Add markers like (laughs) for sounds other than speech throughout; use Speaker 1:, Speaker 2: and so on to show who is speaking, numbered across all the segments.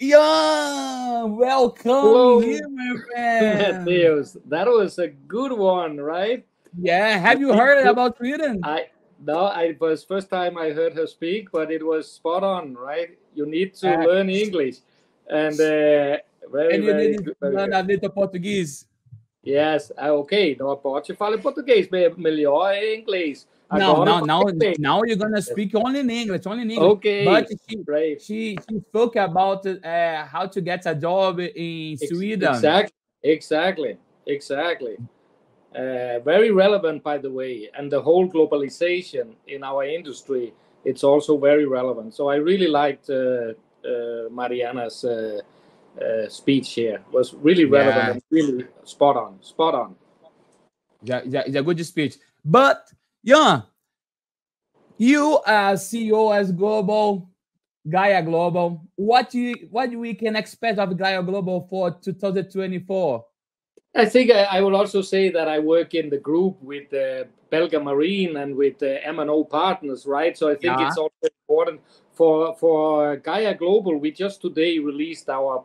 Speaker 1: Yeah, welcome Hello. here, my friend.
Speaker 2: Deus, that was a good one, right?
Speaker 1: Yeah, have you heard about Sweden?
Speaker 2: I no, I was first time I heard her speak, but it was spot on, right? You need to learn English, and uh, very,
Speaker 1: and you
Speaker 2: very,
Speaker 1: need to learn a little Portuguese.
Speaker 2: Yes, ah, ok, não pode falar português, melhor é inglês.
Speaker 1: No, no, now, now you're gonna speak only in English, only in English.
Speaker 2: Okay,
Speaker 1: but she, right. she, she spoke about uh, how to get a job in Sweden.
Speaker 2: Exactly, exactly, exactly. Uh, very relevant, by the way, and the whole globalization in our industry. It's also very relevant. So I really liked uh, uh Mariana's uh, uh, speech here. It was really relevant yeah. and really spot on, spot on.
Speaker 1: Yeah, yeah, it's a good speech. But yeah, you as CEO as Global, Gaia Global, what you what we can expect of Gaia Global for 2024?
Speaker 2: I think I, I will also say that I work in the group with uh, Belga Marine and with uh, M&O partners, right? So I think yeah. it's also important for for Gaia Global. We just today released our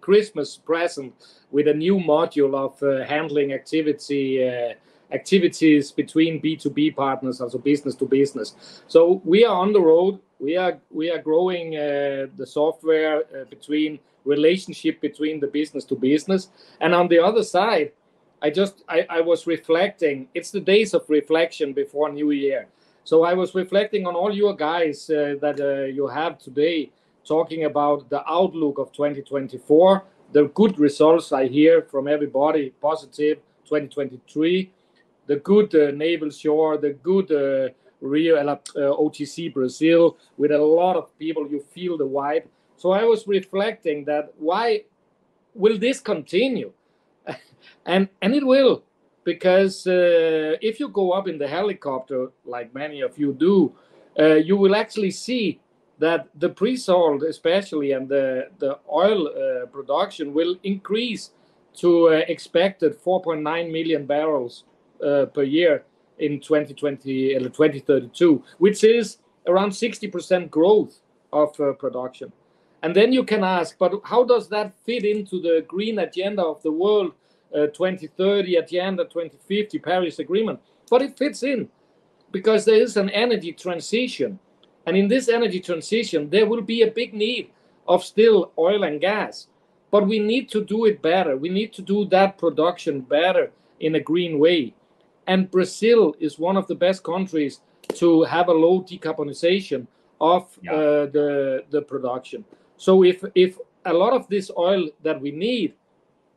Speaker 2: Christmas present with a new module of uh, handling activity uh, activities between B2B partners, also business to business. So we are on the road. We are we are growing uh, the software uh, between relationship between the business to business, and on the other side, I just I, I was reflecting. It's the days of reflection before New Year. So I was reflecting on all your guys uh, that uh, you have today, talking about the outlook of 2024, the good results I hear from everybody, positive 2023 the good uh, Navalshore, the good uh, Rio uh, OTC Brazil, with a lot of people, you feel the vibe. So I was reflecting that why will this continue? (laughs) and and it will, because uh, if you go up in the helicopter, like many of you do, uh, you will actually see that the pre-salt, especially, and the the oil uh, production will increase to expected 4.9 million barrels uh, per year in 2020 uh, 2032, which is around 60% growth of uh, production. And then you can ask, but how does that fit into the green agenda of the world, uh, 2030 agenda, 2050 Paris Agreement? But it fits in because there is an energy transition. And in this energy transition, there will be a big need of still oil and gas. But we need to do it better. We need to do that production better in a green way. And Brazil is one of the best countries to have a low decarbonization of yeah. uh, the the production. So if if a lot of this oil that we need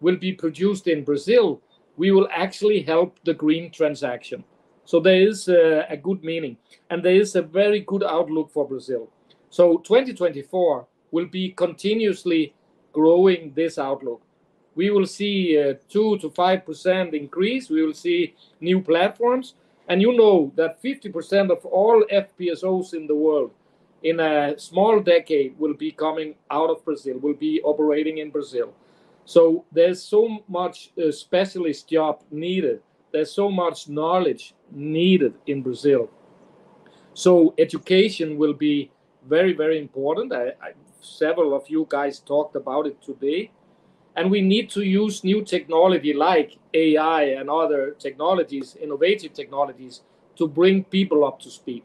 Speaker 2: will be produced in Brazil, we will actually help the green transaction. So there is a, a good meaning, and there is a very good outlook for Brazil. So 2024 will be continuously growing this outlook we will see a 2 to 5% increase. We will see new platforms. And you know that 50% of all FPSOs in the world in a small decade will be coming out of Brazil, will be operating in Brazil. So there's so much uh, specialist job needed. There's so much knowledge needed in Brazil. So education will be very, very important. I, I, several of you guys talked about it today and we need to use new technology like AI and other technologies, innovative technologies, to bring people up to speed.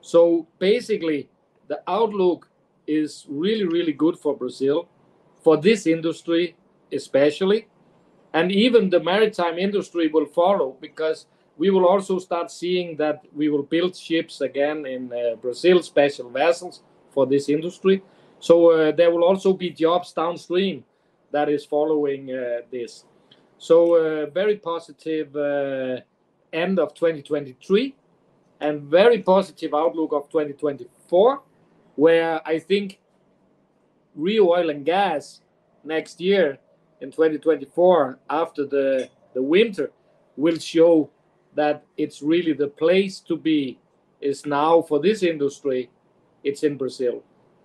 Speaker 2: So basically, the outlook is really, really good for Brazil, for this industry especially. And even the maritime industry will follow because we will also start seeing that we will build ships again in uh, Brazil, special vessels for this industry. So uh, there will also be jobs downstream that is following uh, this. So uh, very positive uh, end of 2023 and very positive outlook of 2024, where I think Rio Oil and Gas next year in 2024 after the, the winter will show that it's really the place to be is now for this industry it's in brazil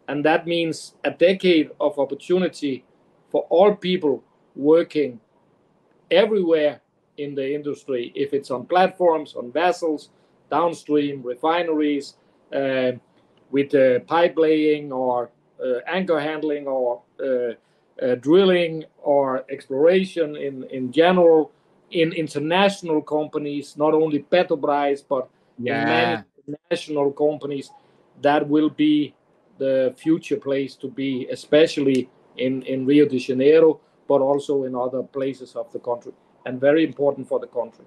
Speaker 2: and that means a decade of opportunity for all people working everywhere in the industry, if it's on platforms, on vessels, downstream refineries, uh, with uh, pipe laying or uh, anchor handling or uh, uh, drilling or exploration in, in general in international companies, not only Petrobras, but yeah. national companies, that will be the future place to be, especially in, in Rio de Janeiro, but also in other places of the country, and very important for the country.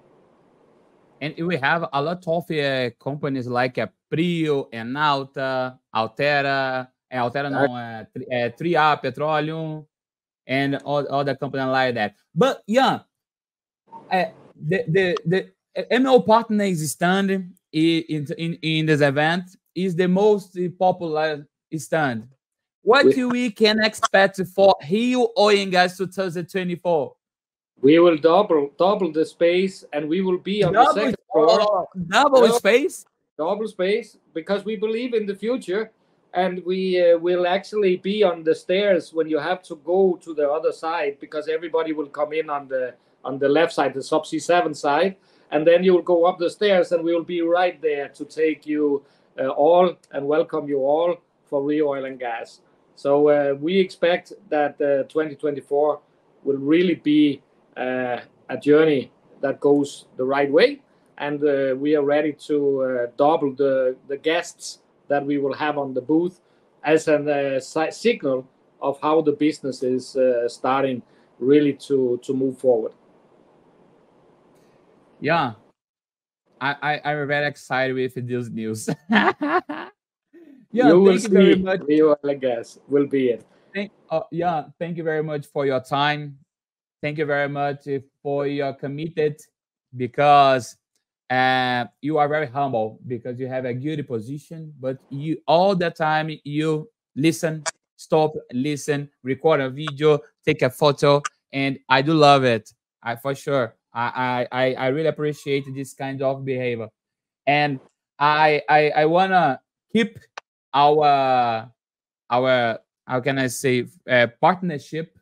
Speaker 1: And we have a lot of uh, companies like uh, Prio, Enauta, Altera, uh, Altera no, uh, 3R Petroleum, and all other companies like that. But yeah, uh, the the the MO partners stand in, in in this event is the most popular stand. What do we can expect for Rio Oil and Gas 2024?
Speaker 2: We will double double the space, and we will be on double, the second floor.
Speaker 1: Double, double space.
Speaker 2: Double space because we believe in the future and we uh, will actually be on the stairs when you have to go to the other side because everybody will come in on the on the left side the subsea 7 side and then you will go up the stairs and we will be right there to take you uh, all and welcome you all for Rio Oil and Gas. So uh, we expect that uh, 2024 will really be uh, a journey that goes the right way and we are ready to double the, guests that we will have on the booth as a signal of how the business is starting really to to move forward.
Speaker 1: Yeah, I'm very excited with this news. (laughs) yeah,
Speaker 2: you thank you very much. You, I guess, will be it.
Speaker 1: Thank, uh, yeah, thank you very much for your time. Thank you very much for your committed because and you are very humble because you have a good position but you all the time you listen stop listen record a video take a photo and i do love it i for sure i i i really appreciate this kind of behavior and i i i want to keep our our how can i say uh, partnership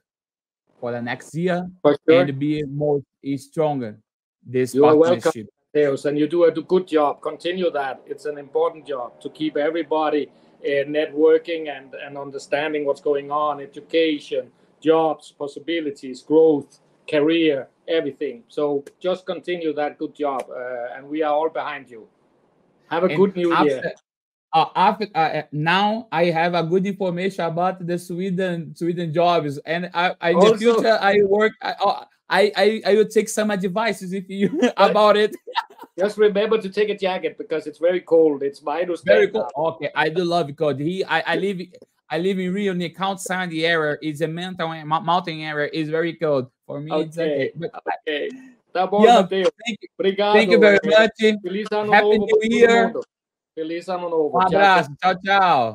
Speaker 1: for the next year sure. and be more stronger this
Speaker 2: you
Speaker 1: partnership.
Speaker 2: Sales and you do a good job. Continue that. It's an important job to keep everybody uh, networking and, and understanding what's going on education jobs possibilities growth career everything. So just continue that good job uh, and we are all behind you. Have a and good new after, year
Speaker 1: uh, after uh, now I have a good information about the Sweden Sweden jobs, and I, I in the future I work. I, uh, I, I I will take some advices if you (laughs) about it.
Speaker 2: Just remember to take a jacket because it's very cold. It's minus
Speaker 1: very cold. Okay, I do love it because he I, I live I live in Rio near Count Sandy area. It's a mountain mountain area. It's very cold for me. Okay. It's okay. But,
Speaker 2: okay. Tá bom, yeah, Thank
Speaker 1: you. Obrigado. Thank you very much. Feliz ano Happy novo New Year.
Speaker 2: Feliz ano novo.
Speaker 1: Um abraço. Tchau, tchau.